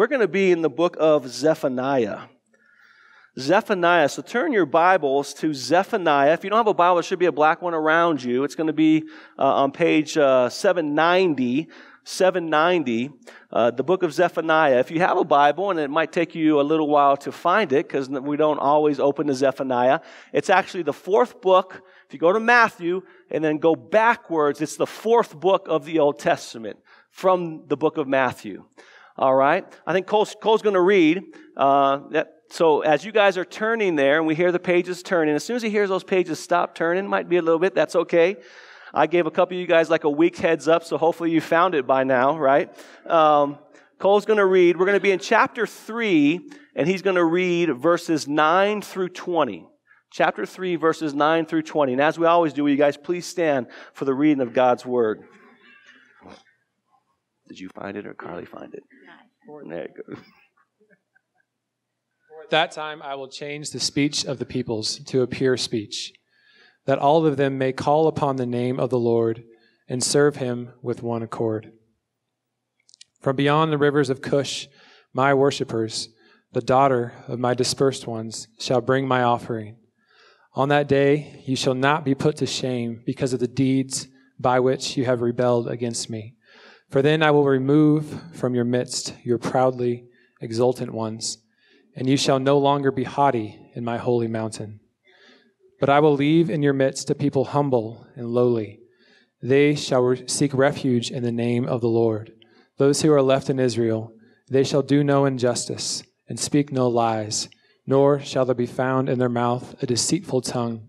We're going to be in the book of Zephaniah. Zephaniah. So turn your Bibles to Zephaniah. If you don't have a Bible, there should be a black one around you. It's going to be uh, on page uh, 790. 790, uh, the book of Zephaniah. If you have a Bible, and it might take you a little while to find it because we don't always open to Zephaniah, it's actually the fourth book. If you go to Matthew and then go backwards, it's the fourth book of the Old Testament from the book of Matthew. All right? I think Cole's, Cole's going to read. Uh, that, so as you guys are turning there and we hear the pages turning, as soon as he hears those pages stop turning, might be a little bit, that's okay. I gave a couple of you guys like a week heads up, so hopefully you found it by now, right? Um, Cole's going to read. We're going to be in chapter 3, and he's going to read verses 9 through 20. Chapter 3, verses 9 through 20. And as we always do, will you guys please stand for the reading of God's word? Did you find it or Carly find it? There you go. For at that time I will change the speech of the peoples to a pure speech that all of them may call upon the name of the Lord and serve him with one accord. From beyond the rivers of Cush, my worshippers, the daughter of my dispersed ones, shall bring my offering. On that day you shall not be put to shame because of the deeds by which you have rebelled against me. For then I will remove from your midst your proudly exultant ones, and you shall no longer be haughty in my holy mountain. But I will leave in your midst a people humble and lowly. They shall seek refuge in the name of the Lord. Those who are left in Israel, they shall do no injustice and speak no lies, nor shall there be found in their mouth a deceitful tongue.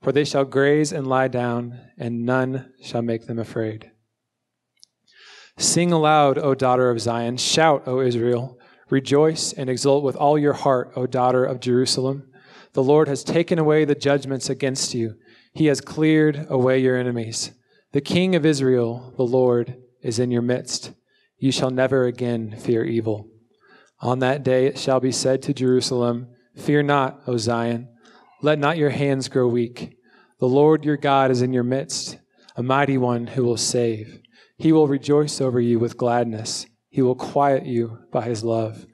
For they shall graze and lie down, and none shall make them afraid. Sing aloud, O daughter of Zion. Shout, O Israel. Rejoice and exult with all your heart, O daughter of Jerusalem. The Lord has taken away the judgments against you. He has cleared away your enemies. The King of Israel, the Lord, is in your midst. You shall never again fear evil. On that day it shall be said to Jerusalem, Fear not, O Zion. Let not your hands grow weak. The Lord your God is in your midst, a mighty one who will save. He will rejoice over you with gladness. He will quiet you by his love.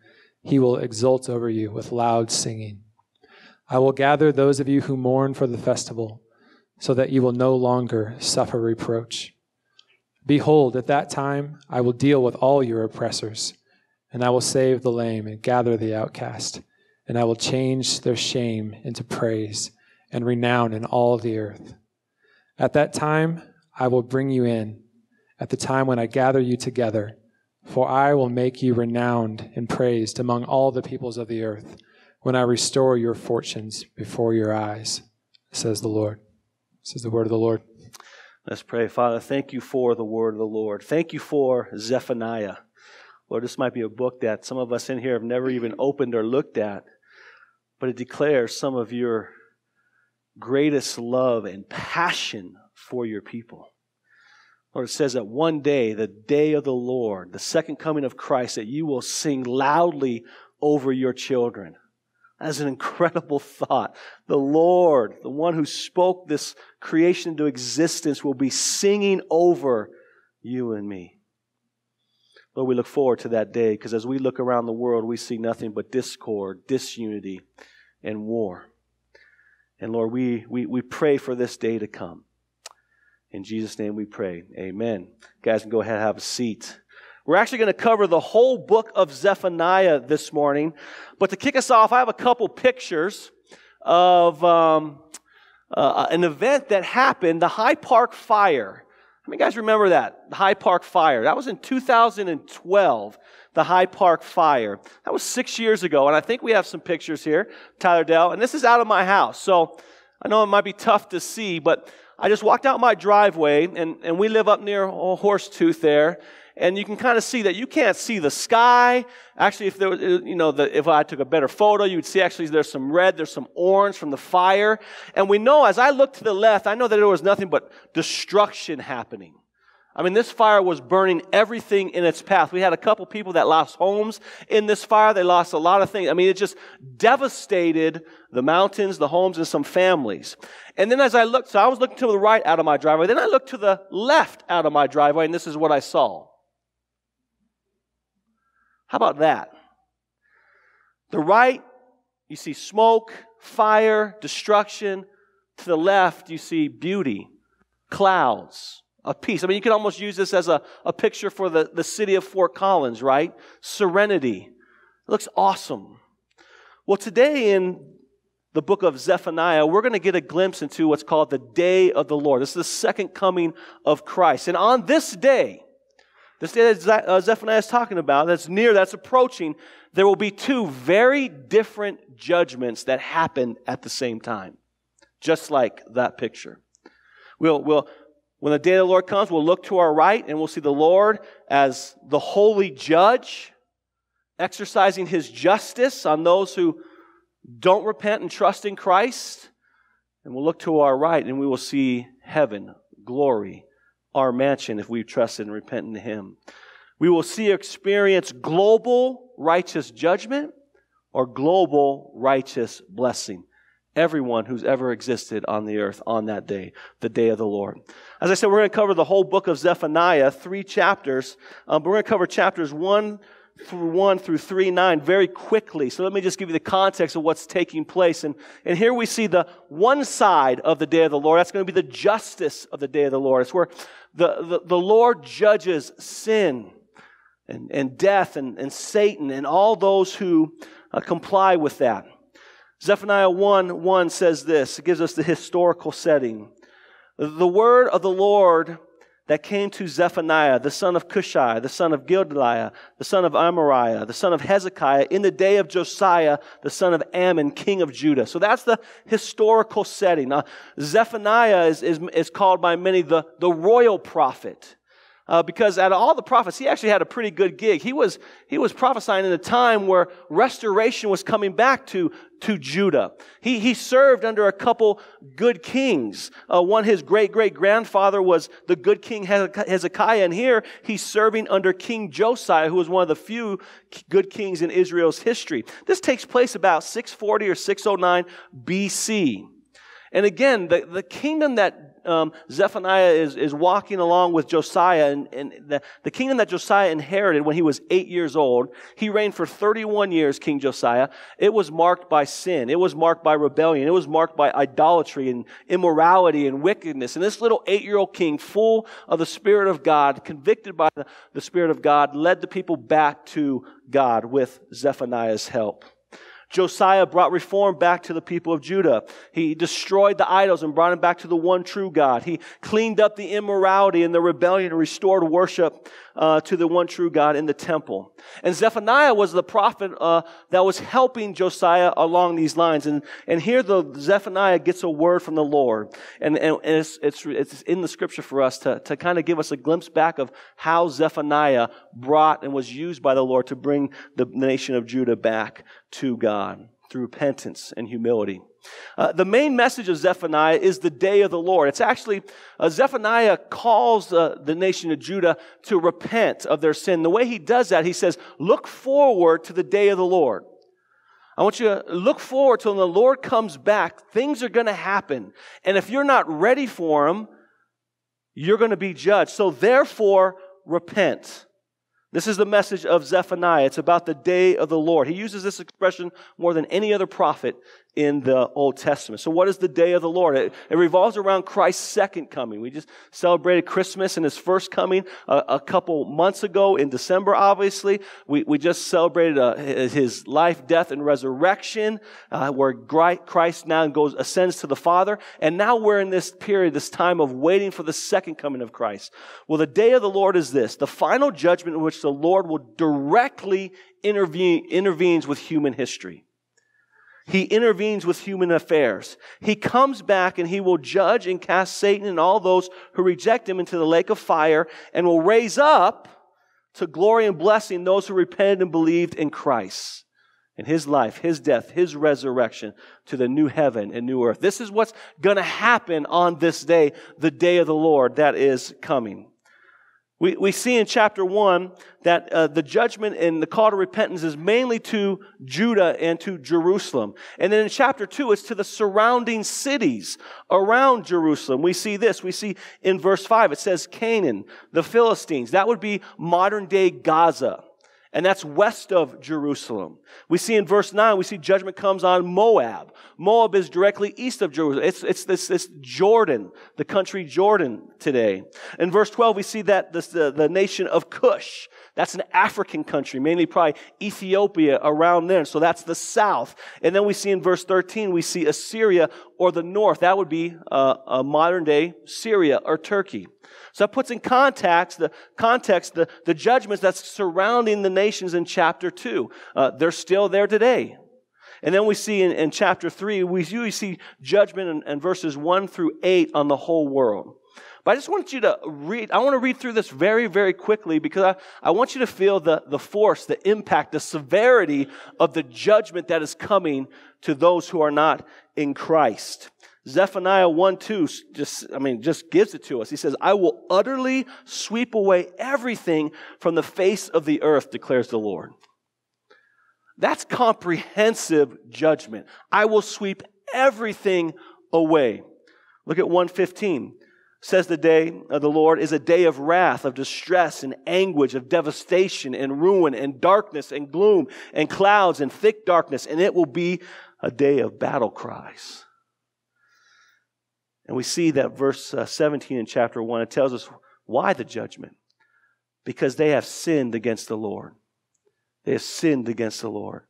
He will exult over you with loud singing. I will gather those of you who mourn for the festival, so that you will no longer suffer reproach. Behold, at that time I will deal with all your oppressors, and I will save the lame and gather the outcast, and I will change their shame into praise and renown in all the earth. At that time I will bring you in, at the time when I gather you together, for I will make you renowned and praised among all the peoples of the earth when I restore your fortunes before your eyes, says the Lord. This is the word of the Lord. Let's pray. Father, thank you for the word of the Lord. Thank you for Zephaniah. Lord, this might be a book that some of us in here have never even opened or looked at, but it declares some of your greatest love and passion for your people. Lord, it says that one day, the day of the Lord, the second coming of Christ, that you will sing loudly over your children. That's an incredible thought. The Lord, the one who spoke this creation into existence, will be singing over you and me. Lord, we look forward to that day because as we look around the world, we see nothing but discord, disunity, and war. And Lord, we, we, we pray for this day to come. In Jesus' name we pray. Amen. Guys, can go ahead and have a seat. We're actually going to cover the whole book of Zephaniah this morning. But to kick us off, I have a couple pictures of um, uh, an event that happened, the High Park Fire. How many guys remember that? The High Park Fire. That was in 2012, the High Park Fire. That was six years ago, and I think we have some pictures here, Tyler Dell, and this is out of my house. So I know it might be tough to see, but I just walked out my driveway, and, and we live up near Horsetooth there, and you can kind of see that you can't see the sky. Actually, if there was, you know, the, if I took a better photo, you would see actually there's some red, there's some orange from the fire. And we know, as I look to the left, I know that there was nothing but destruction happening. I mean, this fire was burning everything in its path. We had a couple people that lost homes in this fire. They lost a lot of things. I mean, it just devastated the mountains, the homes, and some families. And then as I looked, so I was looking to the right out of my driveway. Then I looked to the left out of my driveway, and this is what I saw. How about that? The right, you see smoke, fire, destruction. To the left, you see beauty, clouds, a peace. I mean, you could almost use this as a, a picture for the, the city of Fort Collins, right? Serenity. It looks awesome. Well, today in the book of Zephaniah, we're going to get a glimpse into what's called the day of the Lord. This is the second coming of Christ. And on this day, this day that uh, Zephaniah is talking about, that's near, that's approaching, there will be two very different judgments that happen at the same time, just like that picture. We'll, we'll, when the day of the Lord comes, we'll look to our right and we'll see the Lord as the holy judge, exercising his justice on those who don't repent and trust in Christ. And we'll look to our right and we will see heaven, glory, our mansion if we've trusted and repented in Him. We will see experience global righteous judgment or global righteous blessing. Everyone who's ever existed on the earth on that day, the day of the Lord. As I said, we're going to cover the whole book of Zephaniah, three chapters, um, but we're going to cover chapters 1 through 1 through 3 9 very quickly. So let me just give you the context of what's taking place. And, and here we see the one side of the day of the Lord. That's going to be the justice of the day of the Lord. It's where the, the, the Lord judges sin and, and death and, and Satan and all those who uh, comply with that. Zephaniah 1 1 says this, it gives us the historical setting. The word of the Lord that came to Zephaniah, the son of Cushai, the son of Gedaliah, the son of Amariah, the son of Hezekiah, in the day of Josiah, the son of Amon, king of Judah. So that's the historical setting. Now, Zephaniah is, is, is called by many the, the royal prophet uh, because out of all the prophets, he actually had a pretty good gig. He was, he was prophesying in a time where restoration was coming back to, to Judah. He, he served under a couple good kings. Uh, one, his great great grandfather was the good king Hezekiah, and here he's serving under King Josiah, who was one of the few good kings in Israel's history. This takes place about 640 or 609 BC. And again, the, the kingdom that um, Zephaniah is, is walking along with Josiah, and, and the, the kingdom that Josiah inherited when he was eight years old, he reigned for 31 years, King Josiah. It was marked by sin. It was marked by rebellion. It was marked by idolatry and immorality and wickedness. And this little eight year old king, full of the Spirit of God, convicted by the, the Spirit of God, led the people back to God with Zephaniah's help. Josiah brought reform back to the people of Judah. He destroyed the idols and brought them back to the one true God. He cleaned up the immorality and the rebellion and restored worship uh, to the one true God in the temple. And Zephaniah was the prophet uh, that was helping Josiah along these lines. And, and here the Zephaniah gets a word from the Lord. And, and, it's, it's, it's in the scripture for us to, to kind of give us a glimpse back of how Zephaniah brought and was used by the Lord to bring the nation of Judah back to God through repentance and humility. Uh, the main message of Zephaniah is the day of the Lord. It's actually, uh, Zephaniah calls uh, the nation of Judah to repent of their sin. The way he does that, he says, look forward to the day of the Lord. I want you to look forward to when the Lord comes back. Things are going to happen. And if you're not ready for them, you're going to be judged. So therefore, repent. This is the message of Zephaniah. It's about the day of the Lord. He uses this expression more than any other prophet in the Old Testament. So what is the day of the Lord? It, it revolves around Christ's second coming. We just celebrated Christmas and his first coming a, a couple months ago in December, obviously. We, we just celebrated uh, his life, death, and resurrection, uh, where Christ now goes, ascends to the Father. And now we're in this period, this time of waiting for the second coming of Christ. Well, the day of the Lord is this, the final judgment in which the Lord will directly intervene, intervenes with human history. He intervenes with human affairs. He comes back and he will judge and cast Satan and all those who reject him into the lake of fire and will raise up to glory and blessing those who repented and believed in Christ and his life, his death, his resurrection to the new heaven and new earth. This is what's going to happen on this day, the day of the Lord that is coming. We, we see in chapter 1 that uh, the judgment and the call to repentance is mainly to Judah and to Jerusalem. And then in chapter 2, it's to the surrounding cities around Jerusalem. We see this. We see in verse 5, it says Canaan, the Philistines. That would be modern day Gaza. And that's west of Jerusalem. We see in verse 9, we see judgment comes on Moab. Moab is directly east of Jerusalem. It's, it's this, this Jordan, the country Jordan today. In verse 12, we see that this, the, the nation of Cush, that's an African country, mainly probably Ethiopia around there. So that's the south. And then we see in verse 13, we see Assyria or the north. That would be uh, a modern day Syria or Turkey. So that puts in context the context the, the judgments that's surrounding the nations in chapter two. Uh, they're still there today. And then we see in, in chapter three, we usually see judgment in, in verses one through eight on the whole world. But I just want you to read, I want to read through this very, very quickly because I, I want you to feel the, the force, the impact, the severity of the judgment that is coming to those who are not in Christ. Zephaniah 1 2 just, I mean, just gives it to us. He says, I will utterly sweep away everything from the face of the earth, declares the Lord. That's comprehensive judgment. I will sweep everything away. Look at 115. Says the day of the Lord is a day of wrath, of distress and anguish, of devastation and ruin and darkness and gloom and clouds and thick darkness, and it will be a day of battle cries. And we see that verse uh, 17 in chapter 1, it tells us why the judgment. Because they have sinned against the Lord. They have sinned against the Lord.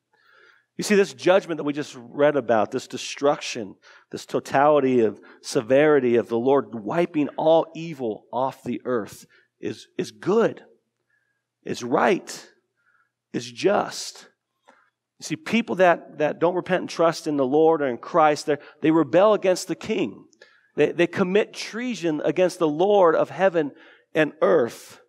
You see, this judgment that we just read about, this destruction, this totality of severity of the Lord wiping all evil off the earth is, is good, is right, is just. You see, people that, that don't repent and trust in the Lord or in Christ, they rebel against the King. They, they commit treason against the Lord of heaven and earth.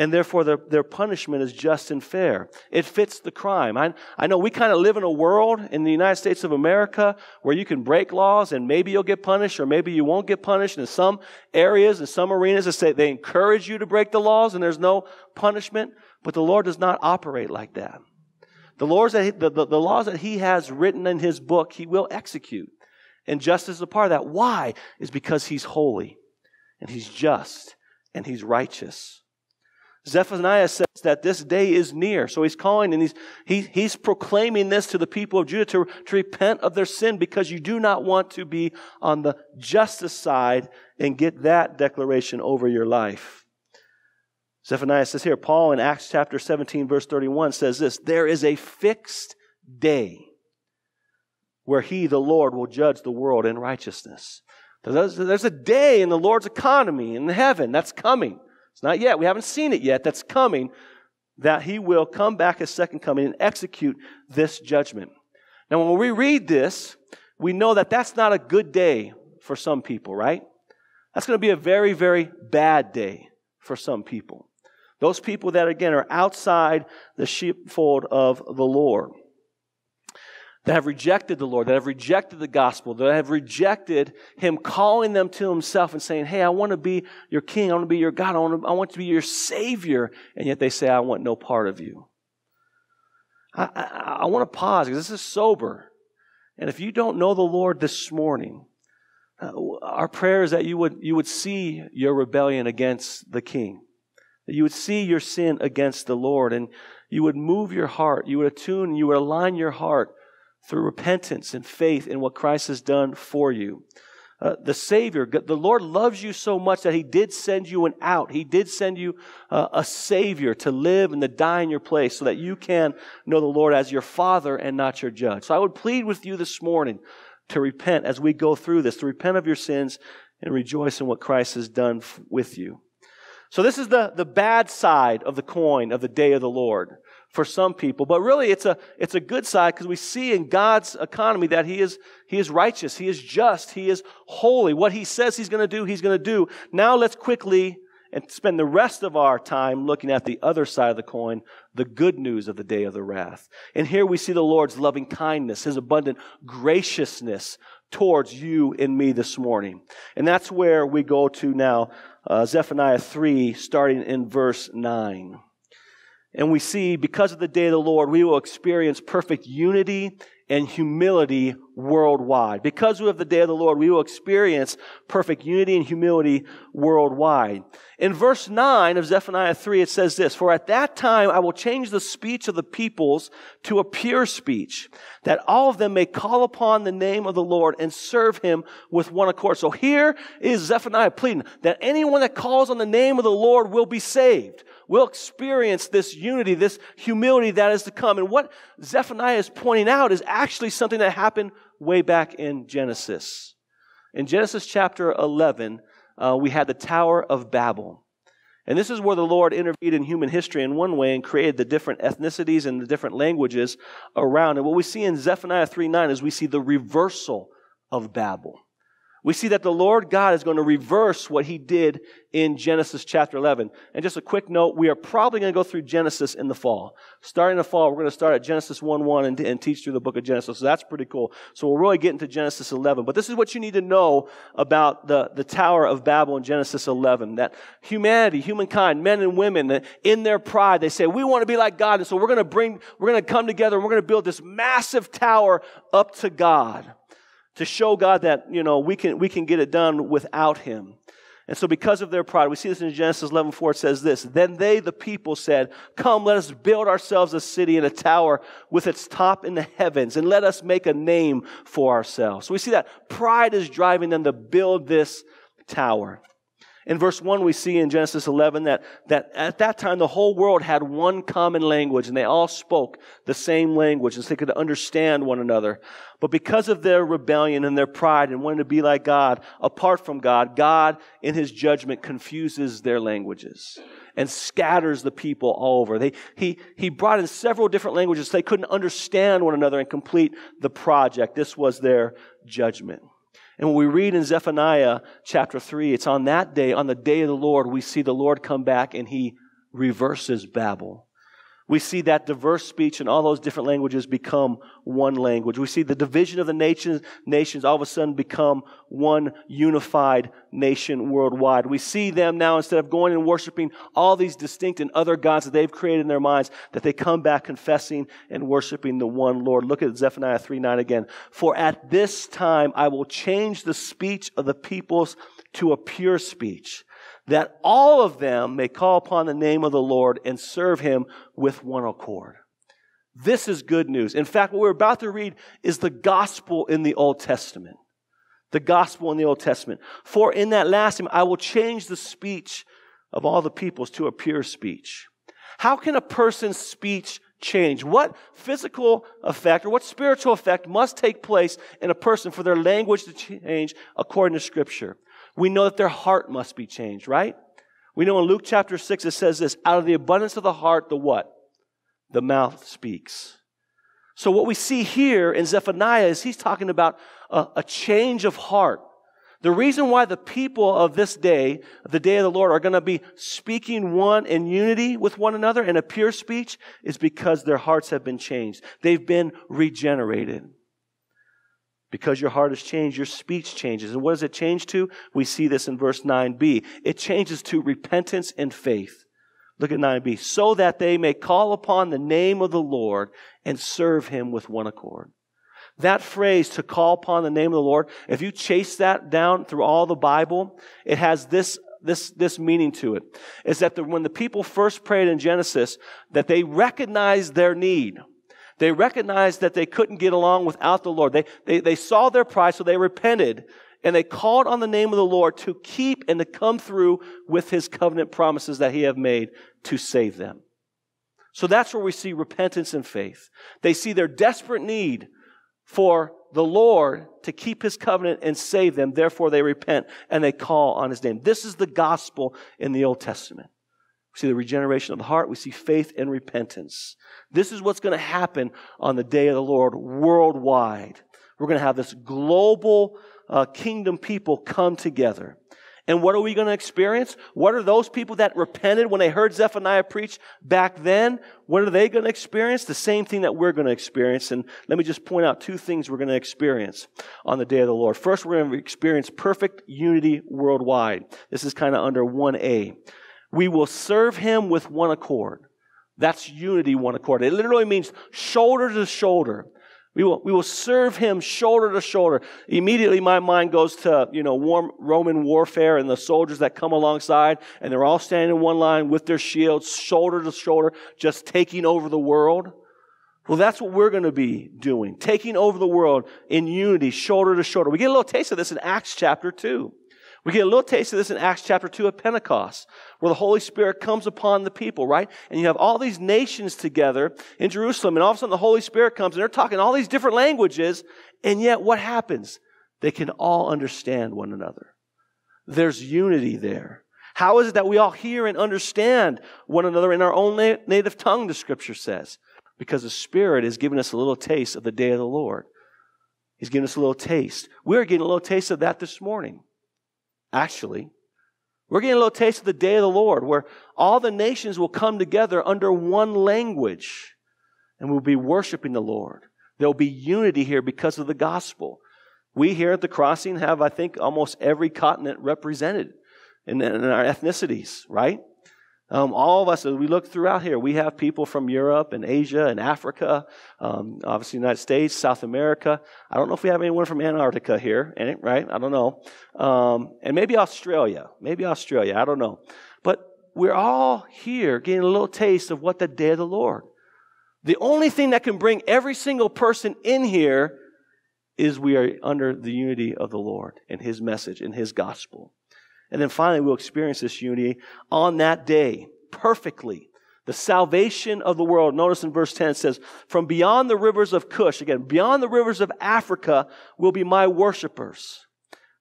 And therefore, their, their punishment is just and fair. It fits the crime. I, I know we kind of live in a world in the United States of America where you can break laws and maybe you'll get punished or maybe you won't get punished. In some areas, and some arenas, they say they encourage you to break the laws and there's no punishment. But the Lord does not operate like that. The, laws that he, the, the, the laws that He has written in His book, He will execute. And justice is a part of that. Why? Is because he's holy and he's just and he's righteous. Zephaniah says that this day is near. So he's calling and he's, he, he's proclaiming this to the people of Judah to, to repent of their sin because you do not want to be on the justice side and get that declaration over your life. Zephaniah says here, Paul in Acts chapter 17, verse 31 says this There is a fixed day where he, the Lord, will judge the world in righteousness. There's, a day in the Lord's economy in heaven that's coming. It's not yet. We haven't seen it yet. That's coming. That he will come back as second coming and execute this judgment. Now, when we read this, we know that that's not a good day for some people, right? That's going to be a very, very bad day for some people. Those people that, again, are outside the sheepfold of the Lord that have rejected the Lord, that have rejected the gospel, that have rejected Him calling them to Himself and saying, Hey, I want to be your king, I want to be your God, I want to, I want to be your Savior. And yet they say, I want no part of you. I, I, I want to pause because this is sober. And if you don't know the Lord this morning, uh, our prayer is that you would, you would see your rebellion against the King, that you would see your sin against the Lord, and you would move your heart, you would attune, you would align your heart through repentance and faith in what Christ has done for you. Uh, the Savior, the Lord loves you so much that He did send you an out. He did send you uh, a Savior to live and to die in your place so that you can know the Lord as your Father and not your judge. So I would plead with you this morning to repent as we go through this, to repent of your sins and rejoice in what Christ has done f- with you. So this is the, the bad side of the coin of the day of the Lord for some people. But really, it's a, it's a good side because we see in God's economy that he is, he is righteous, He is just, He is holy. What He says He's going to do, He's going to do. Now let's quickly and spend the rest of our time looking at the other side of the coin, the good news of the day of the wrath. And here we see the Lord's loving kindness, His abundant graciousness towards you and me this morning. And that's where we go to now, uh, Zephaniah 3, starting in verse 9. And we see because of the day of the Lord, we will experience perfect unity and humility worldwide. Because we have the day of the Lord, we will experience perfect unity and humility worldwide. In verse 9 of Zephaniah 3, it says this, For at that time I will change the speech of the peoples to a pure speech, that all of them may call upon the name of the Lord and serve him with one accord. So here is Zephaniah pleading that anyone that calls on the name of the Lord will be saved will experience this unity, this humility that is to come. And what Zephaniah is pointing out is actually something that happened way back in Genesis. In Genesis chapter 11, uh, we had the Tower of Babel. And this is where the Lord intervened in human history in one way and created the different ethnicities and the different languages around. And what we see in Zephaniah 3 9 is we see the reversal of Babel we see that the Lord God is going to reverse what he did in Genesis chapter 11. And just a quick note, we are probably going to go through Genesis in the fall. Starting in the fall, we're going to start at Genesis 1 1 and, and teach through the book of Genesis. So that's pretty cool. So we'll really get into Genesis 11. But this is what you need to know about the, the Tower of Babel in Genesis 11. That humanity, humankind, men and women, in their pride, they say, we want to be like God. And so we're going to bring, we're going to come together and we're going to build this massive tower up to God to show God that, you know, we can, we can get it done without him. And so because of their pride, we see this in Genesis 11, 4, it says this, Then they, the people, said, Come, let us build ourselves a city and a tower with its top in the heavens, and let us make a name for ourselves. So we see that pride is driving them to build this tower. In verse 1, we see in Genesis 11 that, that at that time the whole world had one common language and they all spoke the same language and so they could understand one another. But because of their rebellion and their pride and wanting to be like God, apart from God, God in his judgment confuses their languages and scatters the people all over. They, he, he brought in several different languages so they couldn't understand one another and complete the project. This was their judgment. And when we read in Zephaniah chapter 3, it's on that day, on the day of the Lord, we see the Lord come back and he reverses Babel we see that diverse speech and all those different languages become one language. We see the division of the nations, nations all of a sudden become one unified nation worldwide. We see them now, instead of going and worshiping all these distinct and other gods that they've created in their minds, that they come back confessing and worshiping the one Lord. Look at Zephaniah 3 9 again. For at this time I will change the speech of the peoples to a pure speech that all of them may call upon the name of the Lord and serve him with one accord. This is good news. In fact, what we're about to read is the gospel in the Old Testament. The gospel in the Old Testament. For in that last time, I will change the speech of all the peoples to a pure speech. How can a person's speech change? What physical effect or what spiritual effect must take place in a person for their language to change according to Scripture? We know that their heart must be changed, right? We know in Luke chapter 6 it says this out of the abundance of the heart, the what? The mouth speaks. So, what we see here in Zephaniah is he's talking about a, a change of heart. The reason why the people of this day, the day of the Lord, are going to be speaking one in unity with one another in a pure speech is because their hearts have been changed. They've been regenerated. Because your heart has changed, your speech changes. And what does it change to? We see this in verse 9b. It changes to repentance and faith. Look at 9b. So that they may call upon the name of the Lord and serve him with one accord. That phrase, to call upon the name of the Lord, if you chase that down through all the Bible, it has this this, this meaning to it is that the, when the people first prayed in Genesis, that they recognized their need. They recognized that they couldn't get along without the Lord. They, they, they saw their pride, so they repented and they called on the name of the Lord to keep and to come through with his covenant promises that he have made to save them. So that's where we see repentance and faith. They see their desperate need for the Lord to keep his covenant and save them. Therefore, they repent and they call on his name. This is the gospel in the Old Testament. We see the regeneration of the heart. We see faith and repentance. This is what's going to happen on the day of the Lord worldwide. We're going to have this global uh, kingdom people come together. And what are we going to experience? What are those people that repented when they heard Zephaniah preach back then? What are they going to experience? The same thing that we're going to experience. And let me just point out two things we're going to experience on the day of the Lord. First, we're going to experience perfect unity worldwide. This is kind of under 1A. We will serve him with one accord. That's unity, one accord. It literally means shoulder to shoulder. We will, we will serve him shoulder to shoulder. Immediately my mind goes to, you know, warm, Roman warfare and the soldiers that come alongside and they're all standing in one line with their shields, shoulder to shoulder, just taking over the world. Well, that's what we're going to be doing. Taking over the world in unity, shoulder to shoulder. We get a little taste of this in Acts chapter 2. We get a little taste of this in Acts chapter 2 at Pentecost, where the Holy Spirit comes upon the people, right? And you have all these nations together in Jerusalem, and all of a sudden the Holy Spirit comes, and they're talking all these different languages, and yet what happens? They can all understand one another. There's unity there. How is it that we all hear and understand one another in our own native tongue, the scripture says? Because the Spirit is giving us a little taste of the day of the Lord. He's giving us a little taste. We're getting a little taste of that this morning actually. We're getting a little taste of the day of the Lord where all the nations will come together under one language and we'll be worshiping the Lord. There'll be unity here because of the gospel. We here at the crossing have, I think, almost every continent represented in, in our ethnicities, right? Um, all of us, as we look throughout here, we have people from Europe and Asia and Africa, um, obviously United States, South America. I don't know if we have anyone from Antarctica here, right? I don't know. Um, and maybe Australia, maybe Australia, I don't know. But we're all here getting a little taste of what the day of the Lord. The only thing that can bring every single person in here is we are under the unity of the Lord and His message and His gospel. And then finally, we'll experience this unity on that day perfectly. The salvation of the world. Notice in verse 10 it says, From beyond the rivers of Cush, again, beyond the rivers of Africa will be my worshipers.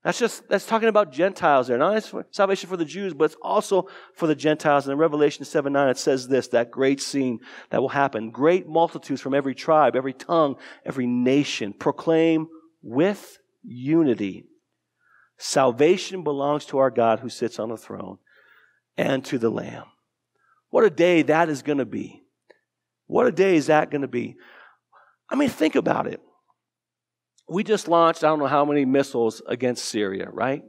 That's just, that's talking about Gentiles there. Not salvation for the Jews, but it's also for the Gentiles. And in Revelation 7 9, it says this, that great scene that will happen. Great multitudes from every tribe, every tongue, every nation proclaim with unity Salvation belongs to our God who sits on the throne and to the Lamb. What a day that is going to be. What a day is that going to be? I mean, think about it. We just launched, I don't know how many missiles against Syria, right?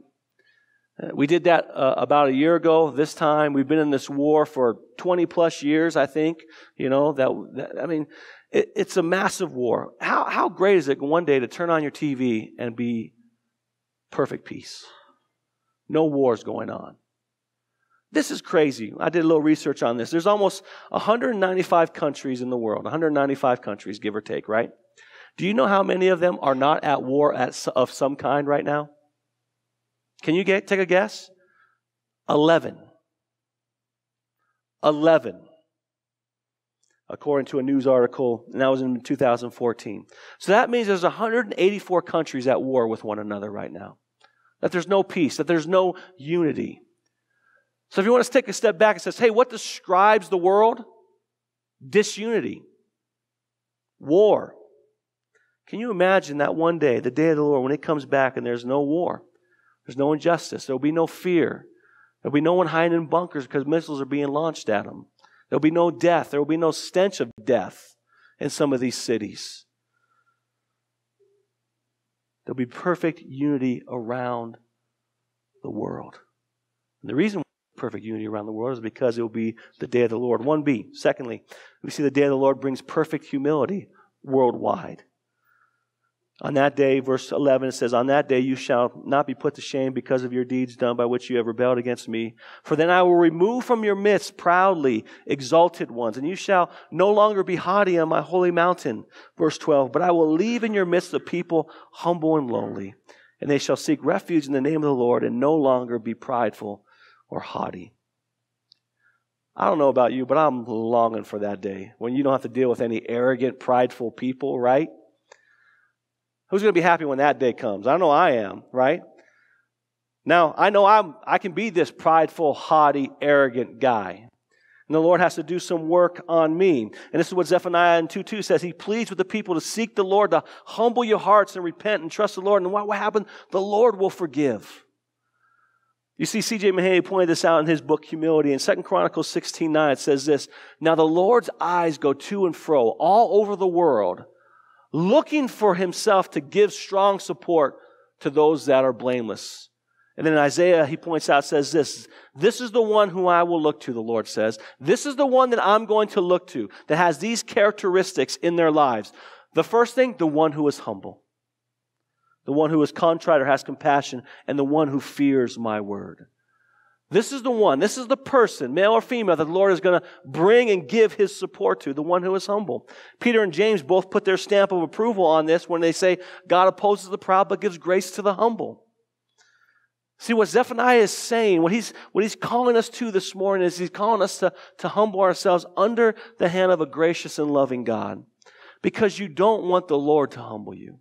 Uh, we did that uh, about a year ago. This time, we've been in this war for 20 plus years, I think. You know, that, that I mean, it, it's a massive war. How, how great is it one day to turn on your TV and be perfect peace. No wars going on. This is crazy. I did a little research on this. There's almost 195 countries in the world, 195 countries, give or take, right? Do you know how many of them are not at war at, of some kind right now? Can you get, take a guess? 11. 11. According to a news article, and that was in 2014. So that means there's 184 countries at war with one another right now that there's no peace, that there's no unity. So if you want to take a step back and says, hey, what describes the world? Disunity, war. Can you imagine that one day, the day of the Lord, when it comes back and there's no war, there's no injustice, there'll be no fear, there'll be no one hiding in bunkers because missiles are being launched at them. There'll be no death, there will be no stench of death in some of these cities. There'll be perfect unity around the world. And the reason perfect unity around the world is because it will be the day of the Lord. 1b. Secondly, we see the day of the Lord brings perfect humility worldwide. On that day, verse 11, it says, On that day you shall not be put to shame because of your deeds done by which you have rebelled against me. For then I will remove from your midst proudly exalted ones, and you shall no longer be haughty on my holy mountain. Verse 12, But I will leave in your midst a people humble and lowly, and they shall seek refuge in the name of the Lord and no longer be prideful or haughty. I don't know about you, but I'm longing for that day when you don't have to deal with any arrogant, prideful people, right? Who's going to be happy when that day comes? I don't know I am, right? Now, I know I'm, I can be this prideful, haughty, arrogant guy. And the Lord has to do some work on me. And this is what Zephaniah in 2 2 says. He pleads with the people to seek the Lord, to humble your hearts and repent and trust the Lord. And what will happen? The Lord will forgive. You see, C.J. Mahaney pointed this out in his book, Humility. In 2 Chronicles 16 9, it says this Now the Lord's eyes go to and fro all over the world looking for himself to give strong support to those that are blameless. And then Isaiah, he points out, says this This is the one who I will look to, the Lord says. This is the one that I'm going to look to that has these characteristics in their lives The first thing, the one who is humble, the one who is contrite or has compassion, and the one who fears my word. This is the one, this is the person, male or female, that the Lord is going to bring and give his support to, the one who is humble. Peter and James both put their stamp of approval on this when they say, God opposes the proud but gives grace to the humble. See, what Zephaniah is saying, what he's, what he's calling us to this morning is he's calling us to, to humble ourselves under the hand of a gracious and loving God because you don't want the Lord to humble you.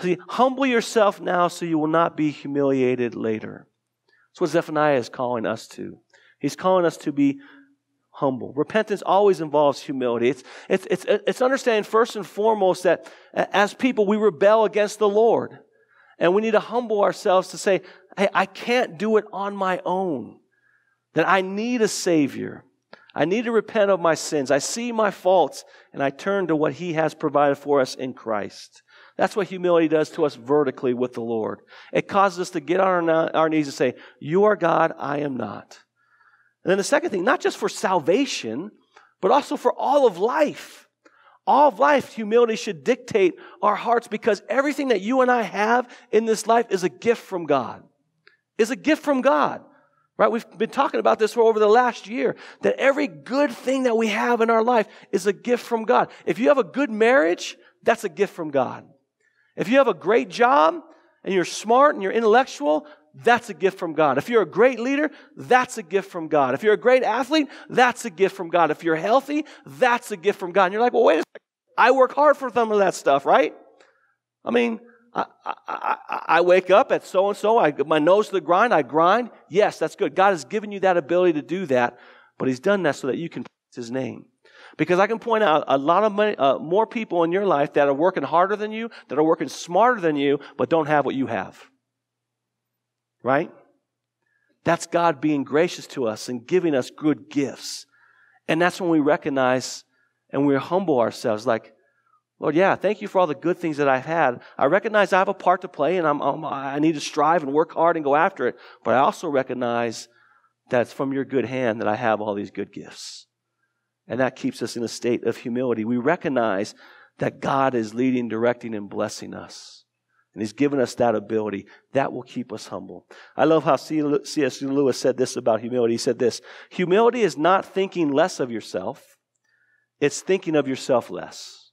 See, humble yourself now so you will not be humiliated later. That's what Zephaniah is calling us to. He's calling us to be humble. Repentance always involves humility. It's, it's, it's, it's understanding first and foremost that as people, we rebel against the Lord. And we need to humble ourselves to say, hey, I can't do it on my own. That I need a Savior. I need to repent of my sins. I see my faults and I turn to what He has provided for us in Christ. That's what humility does to us vertically with the Lord. It causes us to get on our, knees and say, You are God, I am not. And then the second thing, not just for salvation, but also for all of life. All of life, humility should dictate our hearts because everything that you and I have in this life is a gift from God. Is a gift from God. Right? We've been talking about this for over the last year that every good thing that we have in our life is a gift from God. If you have a good marriage, that's a gift from God. If you have a great job and you're smart and you're intellectual, that's a gift from God. If you're a great leader, that's a gift from God. If you're a great athlete, that's a gift from God. If you're healthy, that's a gift from God. And you're like, well, wait a second. I work hard for some of that stuff, right? I mean, I, I, I, wake up at so and so, I get my nose to the grind, I grind. Yes, that's good. God has given you that ability to do that, but He's done that so that you can praise His name. Because I can point out a lot of money, uh, more people in your life that are working harder than you, that are working smarter than you, but don't have what you have. Right? That's God being gracious to us and giving us good gifts. And that's when we recognize and we humble ourselves like, Lord, yeah, thank you for all the good things that I've had. I recognize I have a part to play and I'm, I'm, i need to strive and work hard and go after it. But I also recognize that it's from your good hand that I have all these good gifts. And that keeps us in a state of humility. We recognize that God is leading, directing, and blessing us. And He's given us that ability. That will keep us humble. I love how C.S. Lewis said this about humility. He said this Humility is not thinking less of yourself, it's thinking of yourself less.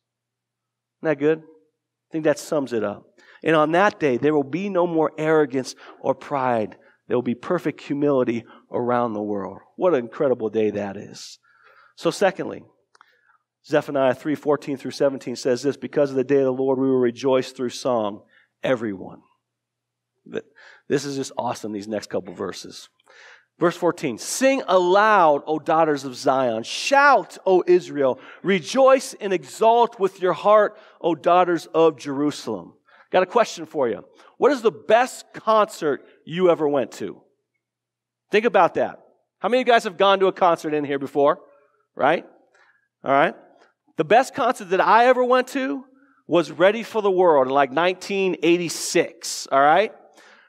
Isn't that good? I think that sums it up. And on that day, there will be no more arrogance or pride. There will be perfect humility around the world. What an incredible day that is. So, secondly, Zephaniah 3 14 through 17 says this Because of the day of the Lord, we will rejoice through song, everyone. This is just awesome, these next couple verses. Verse 14 Sing aloud, O daughters of Zion. Shout, O Israel. Rejoice and exult with your heart, O daughters of Jerusalem. Got a question for you. What is the best concert you ever went to? Think about that. How many of you guys have gone to a concert in here before? Right? All right? The best concert that I ever went to was Ready for the World in like 1986, all right?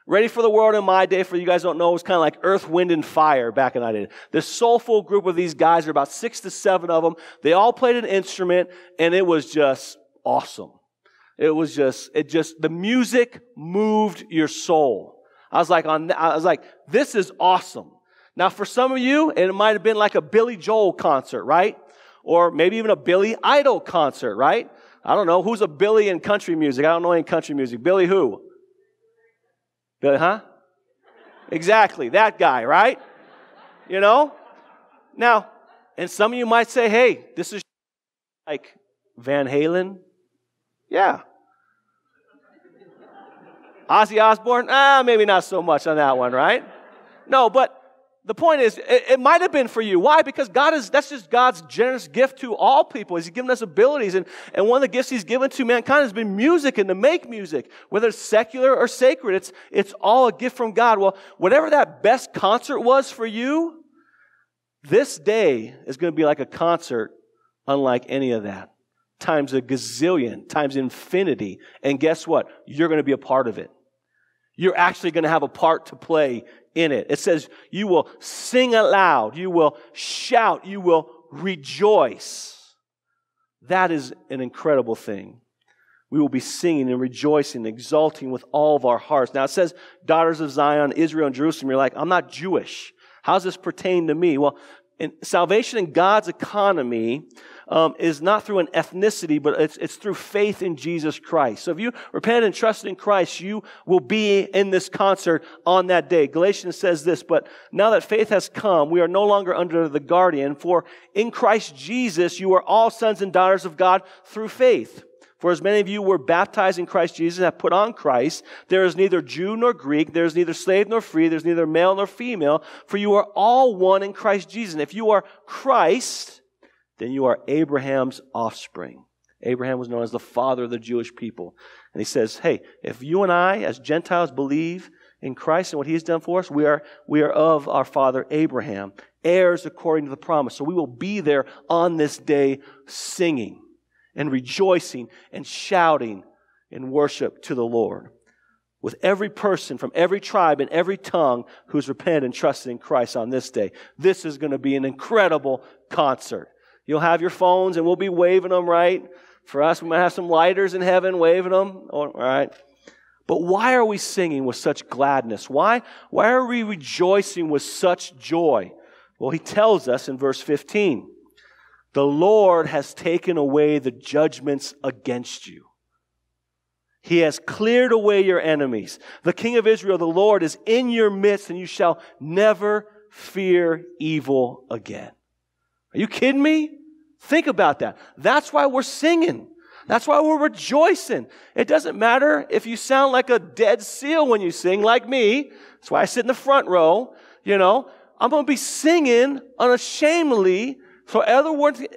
Ready for the World in my day, for you guys don't know, was kind of like Earth, Wind, and Fire back in that day. This soulful group of these guys, there are about six to seven of them. They all played an instrument, and it was just awesome. It was just, it just, the music moved your soul. I was like, on, I was like, this is awesome. Now, for some of you, it might have been like a Billy Joel concert, right? Or maybe even a Billy Idol concert, right? I don't know. Who's a Billy in country music? I don't know any country music. Billy who? Billy, huh? Exactly. That guy, right? You know? Now, and some of you might say, hey, this is like Van Halen. Yeah. Ozzy Osbourne? Ah, maybe not so much on that one, right? No, but the point is, it, it might have been for you. Why? Because God is, that's just God's generous gift to all people. He's given us abilities. And, and one of the gifts He's given to mankind has been music and to make music, whether it's secular or sacred. It's, it's all a gift from God. Well, whatever that best concert was for you, this day is going to be like a concert unlike any of that. Times a gazillion, times infinity. And guess what? You're going to be a part of it. You're actually going to have a part to play in it. It says, You will sing aloud, you will shout, you will rejoice. That is an incredible thing. We will be singing and rejoicing, exulting with all of our hearts. Now it says, daughters of Zion, Israel, and Jerusalem. You're like, I'm not Jewish. How does this pertain to me? Well, in salvation in God's economy um, is not through an ethnicity, but it's, it's through faith in Jesus Christ. So if you repent and trust in Christ, you will be in this concert on that day. Galatians says this, but now that faith has come, we are no longer under the guardian, for in Christ Jesus you are all sons and daughters of God through faith. For as many of you were baptized in Christ Jesus and have put on Christ, there is neither Jew nor Greek, there is neither slave nor free, there's neither male nor female, for you are all one in Christ Jesus. And if you are Christ, then you are Abraham's offspring. Abraham was known as the father of the Jewish people. And he says, hey, if you and I, as Gentiles, believe in Christ and what he has done for us, we are, we are of our father Abraham, heirs according to the promise. So we will be there on this day singing and rejoicing and shouting in worship to the Lord. With every person from every tribe and every tongue who's repented and trusted in Christ on this day. This is going to be an incredible concert. You'll have your phones and we'll be waving them, right? For us, we might have some lighters in heaven waving them, all right? But why are we singing with such gladness? Why, why are we rejoicing with such joy? Well, he tells us in verse 15 the Lord has taken away the judgments against you. He has cleared away your enemies. The King of Israel, the Lord, is in your midst, and you shall never fear evil again. Are you kidding me? Think about that. That's why we're singing. That's why we're rejoicing. It doesn't matter if you sound like a dead seal when you sing, like me. That's why I sit in the front row. You know, I'm going to be singing unashamedly for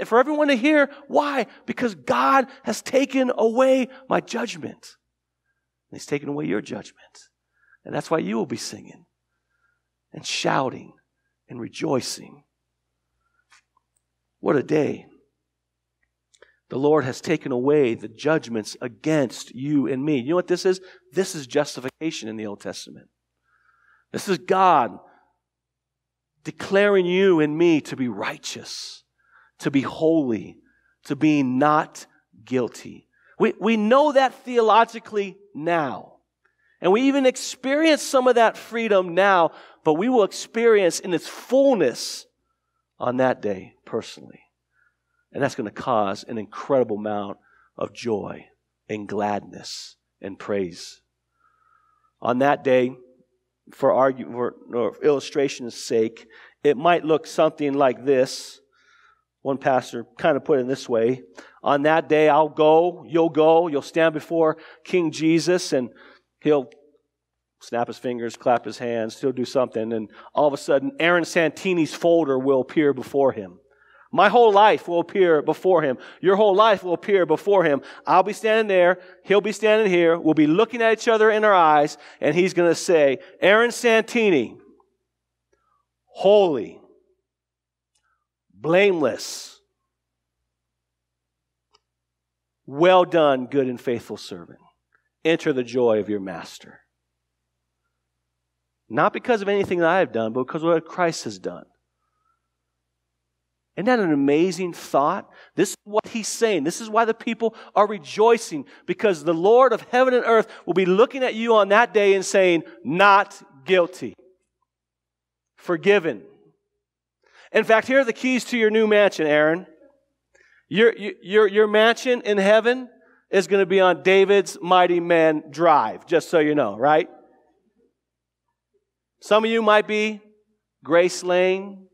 for everyone to hear. Why? Because God has taken away my judgment. He's taken away your judgment. And that's why you will be singing and shouting and rejoicing. What a day. The Lord has taken away the judgments against you and me. You know what this is? This is justification in the Old Testament. This is God declaring you and me to be righteous, to be holy, to be not guilty. We, we know that theologically now. And we even experience some of that freedom now, but we will experience in its fullness on that day personally. And that's going to cause an incredible amount of joy and gladness and praise. On that day, for, argue, for, for illustration's sake, it might look something like this. One pastor kind of put it this way On that day, I'll go, you'll go, you'll stand before King Jesus, and he'll snap his fingers, clap his hands, he'll do something, and all of a sudden, Aaron Santini's folder will appear before him. My whole life will appear before him. Your whole life will appear before him. I'll be standing there. He'll be standing here. We'll be looking at each other in our eyes, and he's going to say, Aaron Santini, holy, blameless, well done, good and faithful servant. Enter the joy of your master. Not because of anything that I have done, but because of what Christ has done. Isn't that an amazing thought? This is what he's saying. This is why the people are rejoicing because the Lord of heaven and earth will be looking at you on that day and saying, Not guilty, forgiven. In fact, here are the keys to your new mansion, Aaron. Your, your, your mansion in heaven is going to be on David's Mighty Man Drive, just so you know, right? Some of you might be Grace Lane,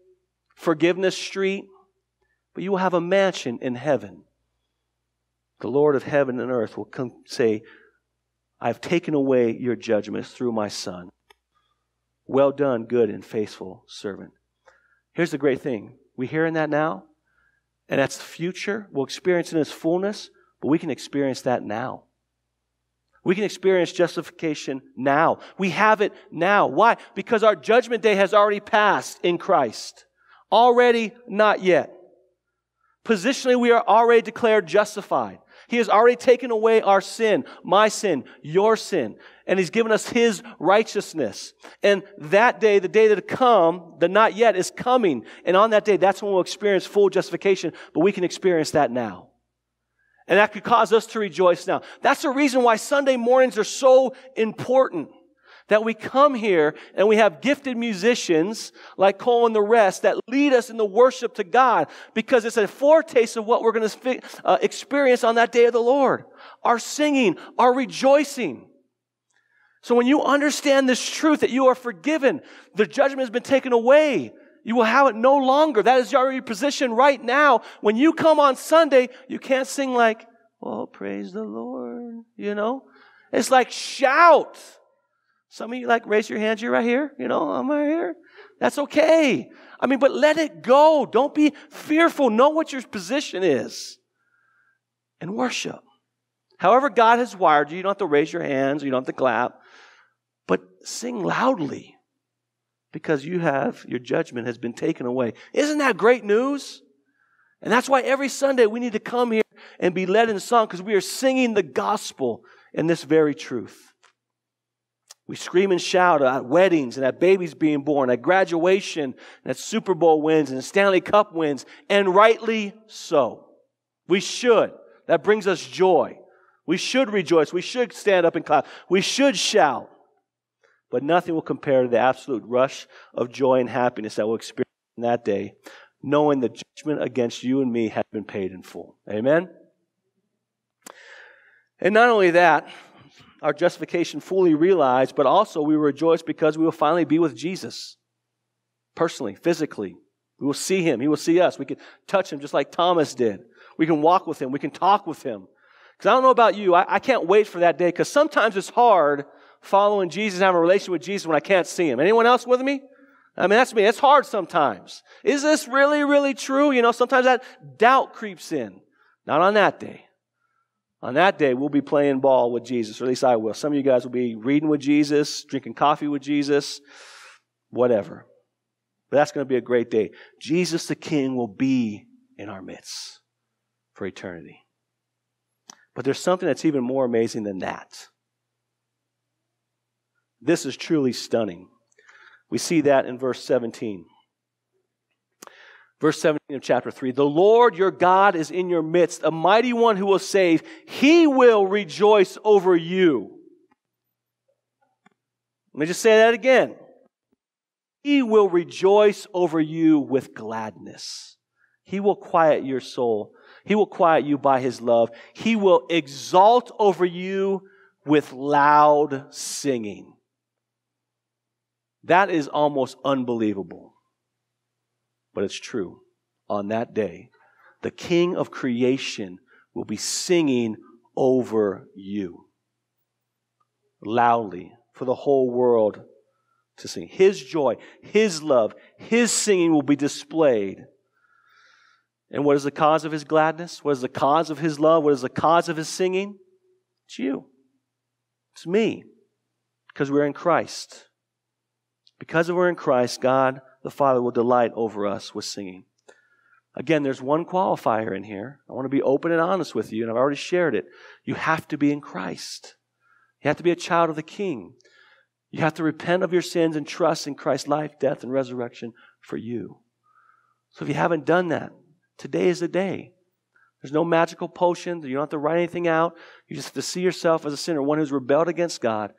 Forgiveness Street, but you will have a mansion in heaven. The Lord of heaven and earth will come say, I've taken away your judgments through my Son. Well done, good and faithful servant. Here's the great thing. We hearing that now, and that's the future. We'll experience in its fullness, but we can experience that now. We can experience justification now. We have it now. Why? Because our judgment day has already passed in Christ. Already, not yet. Positionally, we are already declared justified. He has already taken away our sin, my sin, your sin, and He's given us His righteousness. And that day, the day that come, the not yet, is coming. And on that day, that's when we'll experience full justification, but we can experience that now. And that could cause us to rejoice now. That's the reason why Sunday mornings are so important. That we come here and we have gifted musicians like Cole and the rest that lead us in the worship to God because it's a foretaste of what we're going to uh, experience on that day of the Lord. Our singing, our rejoicing. So when you understand this truth that you are forgiven, the judgment has been taken away, you will have it no longer. That is your position right now. When you come on Sunday, you can't sing like, oh, praise the Lord, you know? It's like shout. Some of you like raise your hands. You're right here. You know, I'm right here. That's okay. I mean, but let it go. Don't be fearful. Know what your position is and worship. However, God has wired you, you don't have to raise your hands, you don't have to clap, but sing loudly because you have, your judgment has been taken away. Isn't that great news? And that's why every Sunday we need to come here and be led in song because we are singing the gospel in this very truth. We scream and shout at weddings and at babies being born, at graduation, and at Super Bowl wins and Stanley Cup wins, and rightly so. We should. That brings us joy. We should rejoice. We should stand up and clap. We should shout. But nothing will compare to the absolute rush of joy and happiness that we'll experience in that day, knowing the judgment against you and me has been paid in full. Amen? And not only that, our justification fully realized, but also we rejoice because we will finally be with Jesus personally, physically. We will see him. He will see us. We can touch him just like Thomas did. We can walk with him. We can talk with him. Because I don't know about you, I, I can't wait for that day because sometimes it's hard following Jesus, having a relationship with Jesus when I can't see him. Anyone else with me? I mean, that's me. It's hard sometimes. Is this really, really true? You know, sometimes that doubt creeps in. Not on that day. On that day, we'll be playing ball with Jesus, or at least I will. Some of you guys will be reading with Jesus, drinking coffee with Jesus, whatever. But that's going to be a great day. Jesus the King will be in our midst for eternity. But there's something that's even more amazing than that. This is truly stunning. We see that in verse 17. Verse 17 of chapter 3 The Lord your God is in your midst, a mighty one who will save. He will rejoice over you. Let me just say that again. He will rejoice over you with gladness. He will quiet your soul. He will quiet you by his love. He will exalt over you with loud singing. That is almost unbelievable but it's true. On that day, the King of creation will be singing over you loudly for the whole world to sing. His joy, His love, His singing will be displayed. And what is the cause of His gladness? What is the cause of His love? What is the cause of His singing? It's you. It's me. Because we're in Christ. Because we're in Christ, God the Father will delight over us with singing. Again, there's one qualifier in here. I want to be open and honest with you, and I've already shared it. You have to be in Christ. You have to be a child of the King. You have to repent of your sins and trust in Christ's life, death, and resurrection for you. So if you haven't done that, today is the day. There's no magical potion. You don't have to write anything out. You just have to see yourself as a sinner, one who's rebelled against God,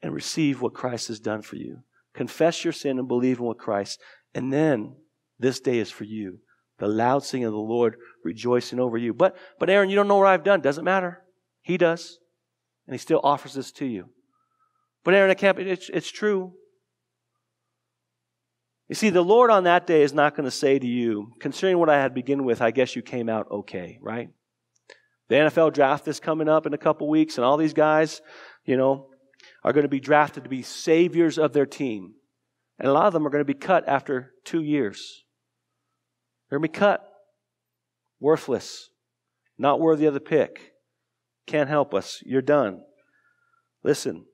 and receive what Christ has done for you confess your sin and believe in what Christ. And then this day is for you. The loud singing of the Lord rejoicing over you. But, but Aaron, you don't know what I've done. Doesn't matter. He does. And he still offers this to you. But Aaron, I can't, it's, it's true. You see, the Lord on that day is not going to say to you, considering what I had begin with, I guess you came out okay, right? The NFL draft is coming up in a couple weeks, and all these guys, you know, are going to be drafted to be saviors of their team. And a lot of them are going to be cut after two years. They're going to be cut. Worthless. Not worthy of the pick. Can't help us. You're done. Listen.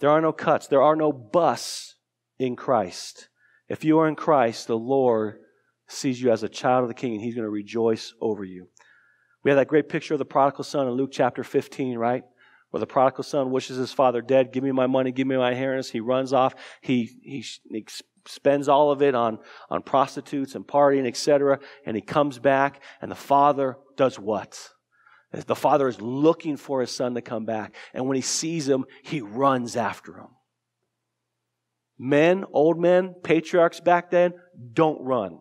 There are no cuts. There are no busts in Christ. If you are in Christ, the Lord sees you as a child of the King and He's going to rejoice over you. We have that great picture of the prodigal son in Luke chapter 15, right? Where the prodigal son wishes his father dead. Give me my money, give me my inheritance. He runs off. He, he, he spends all of it on, on prostitutes and partying, etc. And he comes back, and the father does what? The father is looking for his son to come back. And when he sees him, he runs after him. Men, old men, patriarchs back then, don't run.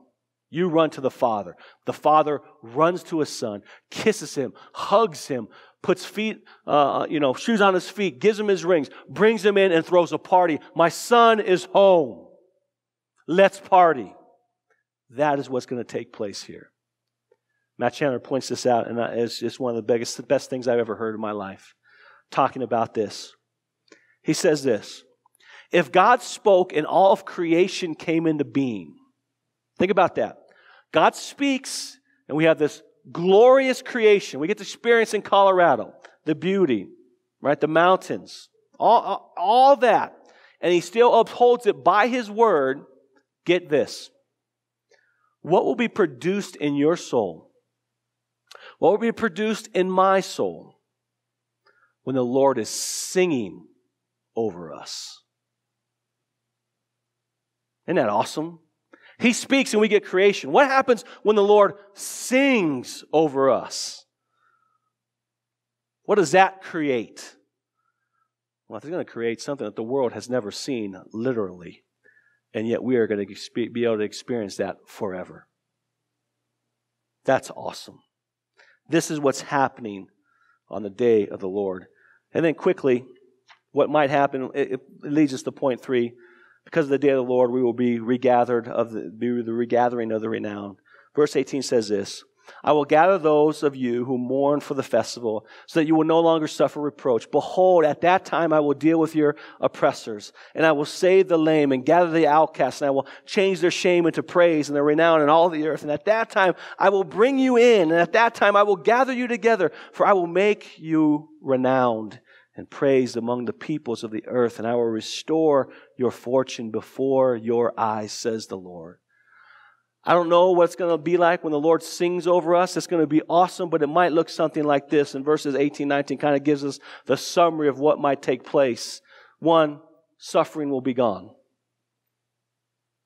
You run to the Father. The Father runs to his Son, kisses him, hugs him, puts feet, uh, you know, shoes on his feet, gives him his rings, brings him in, and throws a party. My son is home. Let's party. That is what's going to take place here. Matt Chandler points this out, and it's just one of the biggest, the best things I've ever heard in my life, talking about this. He says this If God spoke and all of creation came into being, think about that. God speaks, and we have this glorious creation. We get to experience in Colorado the beauty, right? The mountains, all, all that. And he still upholds it by his word. Get this. What will be produced in your soul? What will be produced in my soul when the Lord is singing over us? Isn't that awesome? He speaks and we get creation. What happens when the Lord sings over us? What does that create? Well, it's going to create something that the world has never seen, literally. And yet we are going to be able to experience that forever. That's awesome. This is what's happening on the day of the Lord. And then quickly, what might happen, it, leads us to point three. Because of the day of the Lord, we will be regathered of the, be the regathering of the renowned. Verse 18 says this I will gather those of you who mourn for the festival, so that you will no longer suffer reproach. Behold, at that time I will deal with your oppressors, and I will save the lame, and gather the outcasts, and I will change their shame into praise and their renown in all the earth. And at that time I will bring you in, and at that time I will gather you together, for I will make you renowned and praised among the peoples of the earth, and I will restore your fortune before your eyes, says the Lord. I don't know what it's going to be like when the Lord sings over us. It's going to be awesome, but it might look something like this. And verses 18, 19 kind of gives us the summary of what might take place. One, suffering will be gone.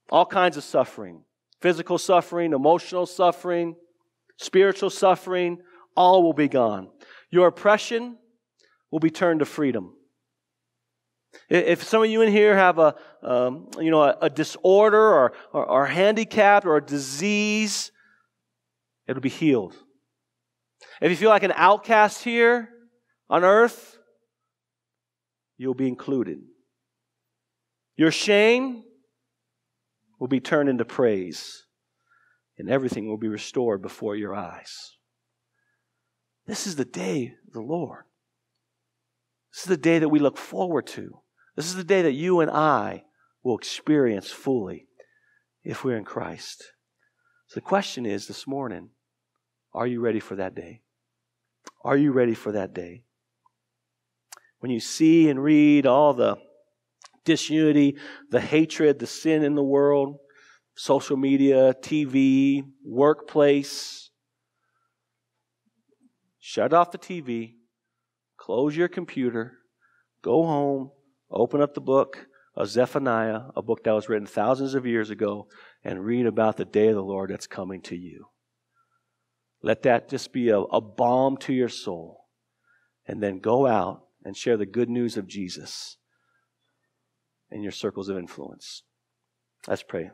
All kinds of suffering. Physical suffering, emotional suffering, spiritual suffering, all will be gone. Your oppression, will be turned to freedom. If some of you in here have a, um, you know, a, a disorder or, or, or handicapped or a disease, it'll be healed. If you feel like an outcast here on earth, you'll be included. Your shame will be turned into praise, and everything will be restored before your eyes. This is the day of the Lord. This is the day that we look forward to. This is the day that you and I will experience fully if we're in Christ. So the question is this morning are you ready for that day? Are you ready for that day? When you see and read all the disunity, the hatred, the sin in the world, social media, TV, workplace, shut off the TV close your computer, go home, open up the book of Zephaniah, a book that was written thousands of years ago, and read about the day of the Lord that's coming to you. Let that just be a, a balm to your soul. And then go out and share the good news of Jesus in your circles of influence. Let's pray.